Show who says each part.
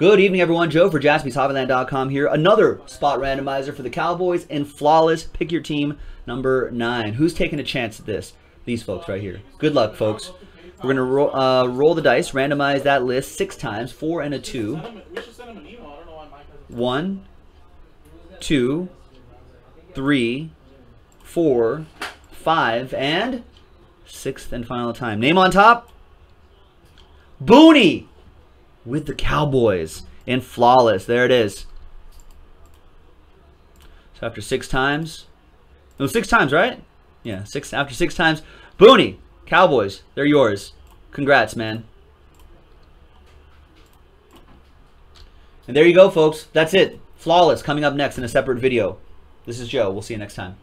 Speaker 1: Good evening, everyone. Joe for jaspyshobbyland.com here. Another spot randomizer for the Cowboys and flawless. Pick your team number nine. Who's taking a chance at this? These folks right here. Good luck, folks. We're going to ro uh, roll the dice, randomize that list six times, four and a two. One, two, three, four, five, and sixth and final time. Name on top? Booney! With the Cowboys in flawless. There it is. So after six times, no, six times, right? Yeah, six after six times. Booney, Cowboys, they're yours. Congrats, man. And there you go, folks. That's it. Flawless coming up next in a separate video. This is Joe. We'll see you next time.